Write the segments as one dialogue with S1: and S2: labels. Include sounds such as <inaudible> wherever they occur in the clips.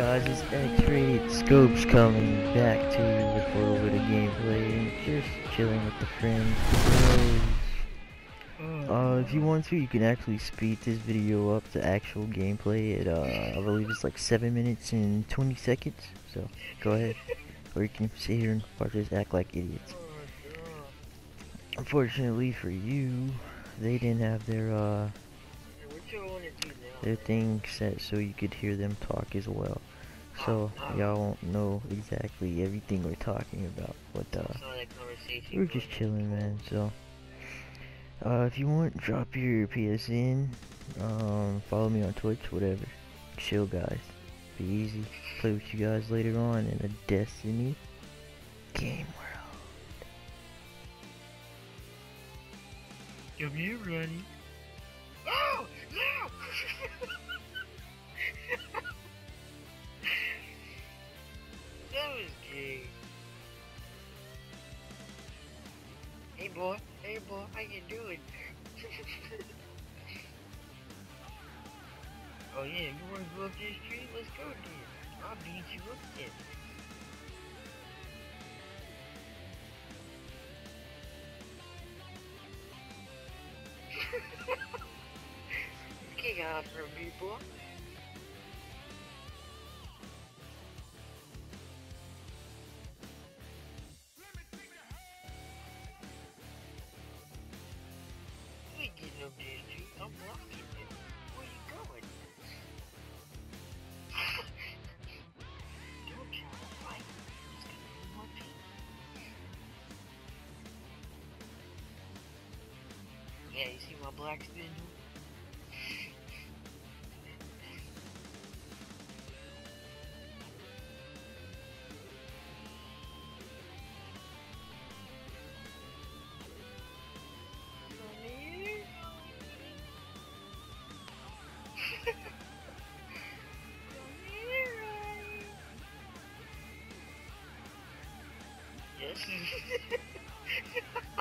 S1: guys, it's X-Rated Scopes coming back to you with a little bit of gameplay and just chilling with the friends. Uh, if you want to, you can actually speed this video up to actual gameplay at, uh, I believe it's like 7 minutes and 20 seconds, so go ahead. Or you can sit here and watch us act like idiots. Unfortunately for you, they didn't have their, uh, their thing set so you could hear them talk as well. So y'all won't know exactly everything we're talking about, but uh, we're just chilling, man. So uh, if you want, drop your PSN, um, follow me on Twitch, whatever. Chill, guys. Be easy. Play with you guys later on in a Destiny game world.
S2: Come here, Ronnie. Boy, hey boy, how you doing? <laughs> oh yeah, you wanna go up this tree? Let's go then. I'll beat you up. <laughs> Kick out from me, boy. Yeah, you see my black spindle? <laughs> Yes. <laughs>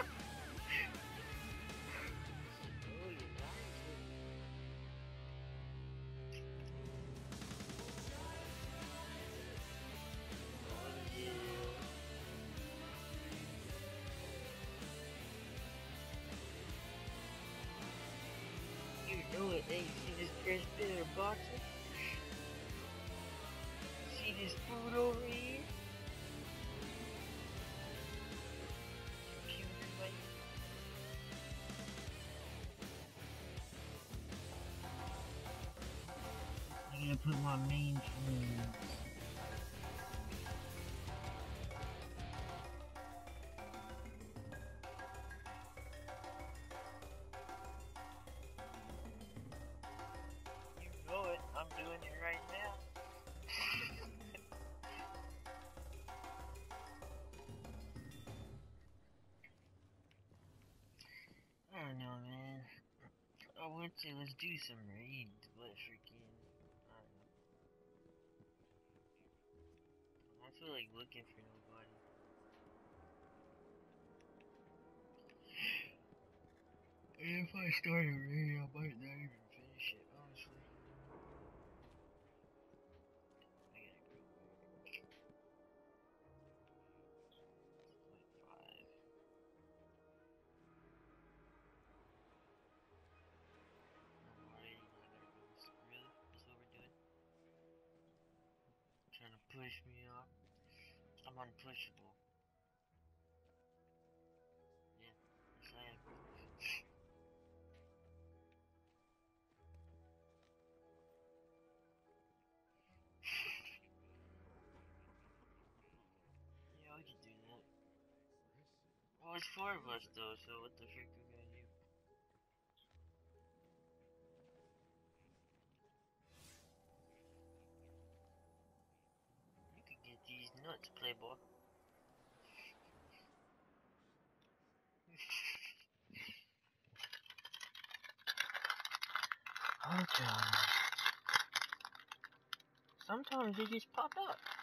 S2: know it, see this fresh bit of boxing? See this food over here? I'm gonna put my main phone. Let's do some raids, but freaking, I don't know. I feel like looking for nobody. <sighs> If I start a raid, I might not even unpushable. Yeah, yes I am. yeah, we can do that. Well, it's four of us though, so what the frick nuts, playboy. <laughs> okay. Sometimes they just pop up.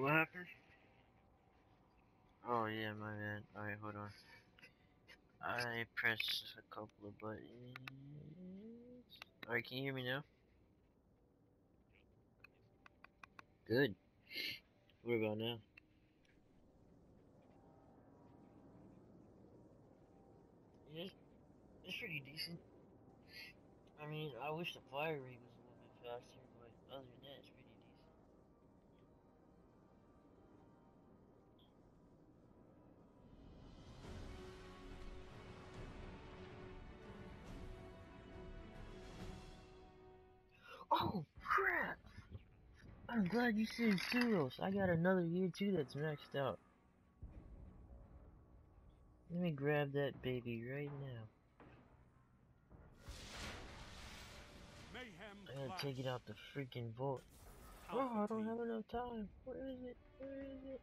S2: What happened? Oh yeah, my bad. Alright, hold on. I pressed a couple of buttons. Alright, can you hear me now? Good. What about now? Yeah, it's, it's pretty decent. I mean, I wish the fire rate was a little bit faster, glad you said Suros. I got another year too that's maxed out. Let me grab that baby right now.
S3: Mayhem
S2: I gotta take it out the freaking vault. Oh, I don't have enough time. Where is it? Where is it?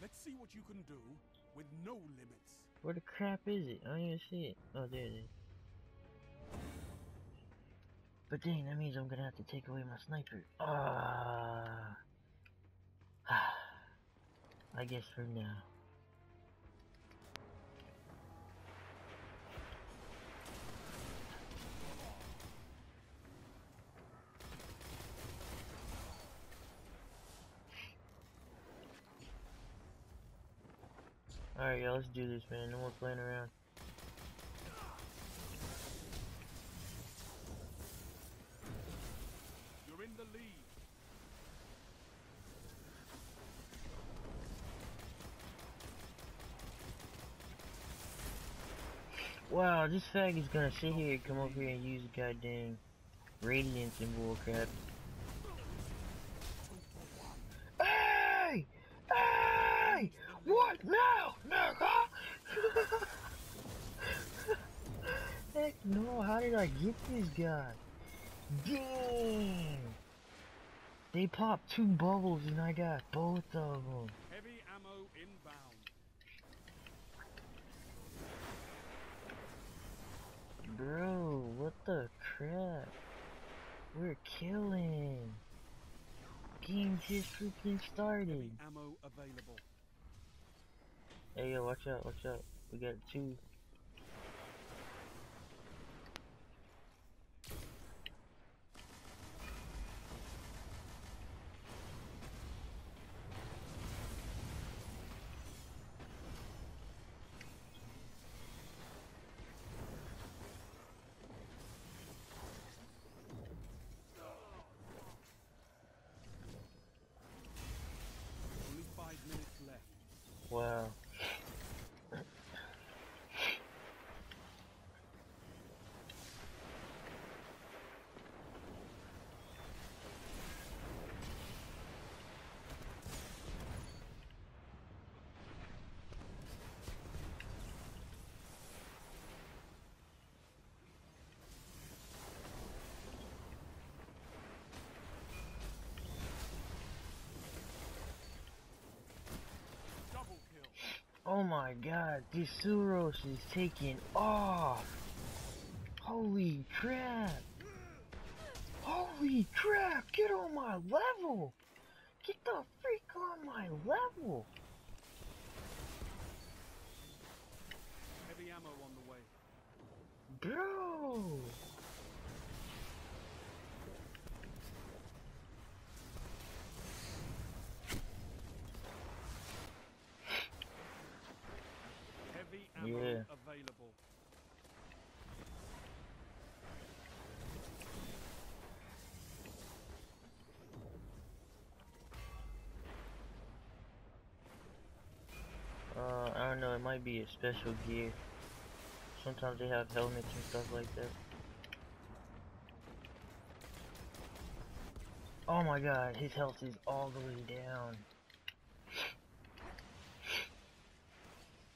S3: Let's see what you can do with no limits.
S2: Where the crap is it? I don't even see it. Oh, there it is. But dang, that means I'm gonna have to take away my sniper. Ah. <sighs> I guess for now. Alright, y'all, let's do this, man. No more playing around.
S3: You're in the lead.
S2: Wow, this fag is gonna sit here come over here and use a goddamn radiance and bullcrap. Hey! Hey! What now, nigga? <laughs> Heck no, how did I get this guy? Dang! They popped two bubbles and I got both of them.
S3: Heavy ammo inbound.
S2: Bro, what the crap? We're killing. Game just freaking started.
S3: Ammo available.
S2: Hey yo, watch out, watch out. We got two. Oh my god, this Suros is taking off. Holy crap. Holy crap, get on my level. Get the freak on my level.
S3: Heavy ammo on the way.
S2: Bro.
S3: Heavy ammo
S2: Yeah.
S3: available.
S2: Uh, I don't know, it might be a special gear. Sometimes they have helmets and stuff like that. Oh my god, his health is all the way down.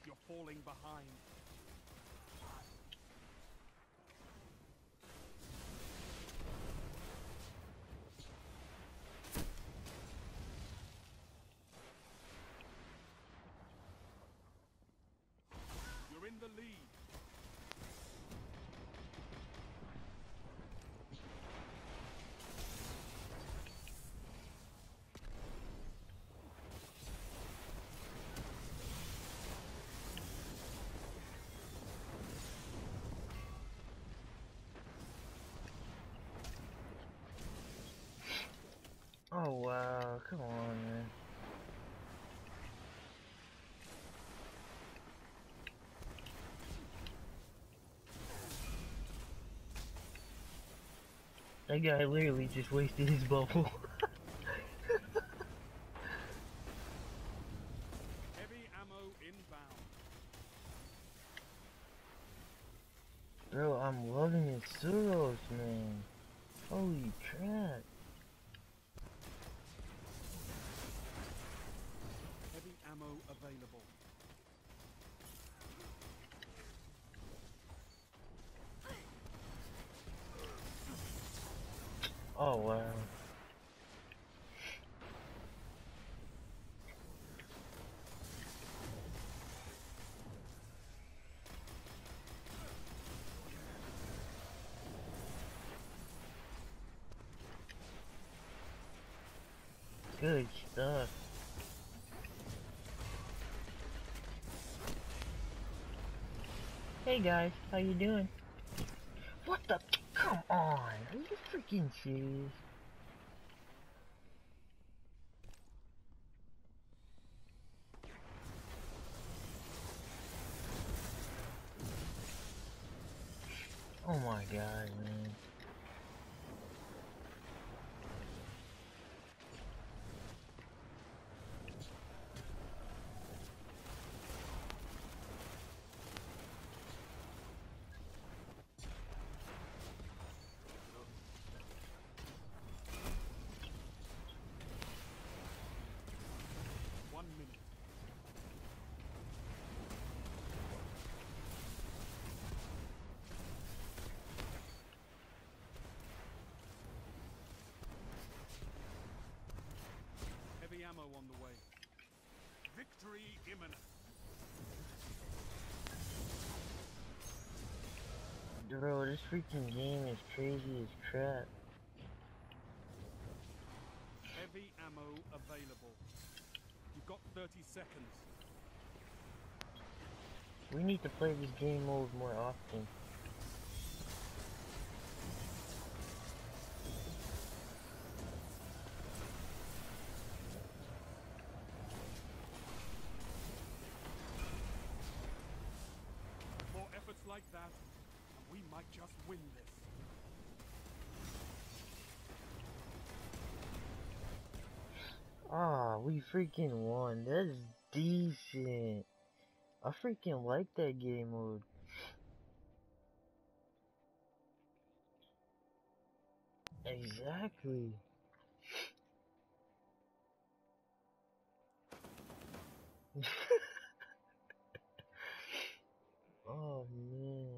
S3: You're falling behind. You're in the lead.
S2: That guy literally just wasted his bubble. <laughs>
S3: Heavy ammo inbound.
S2: Bro, I'm loving this Suros, man. Holy crap.
S3: Heavy ammo available.
S2: Oh, wow. Good stuff. Hey guys, how you doing? What the? Come on! Freaking serious? Oh my god, man.
S3: One minute. Heavy ammo on the way. Victory imminent.
S2: Bro, this freaking game is crazy as crap.
S3: Heavy ammo available. You've got 30 seconds.
S2: We need to play this game mode more often.
S3: we
S2: freaking won. That's decent. I freaking like that game mode. Exactly. <laughs> oh man.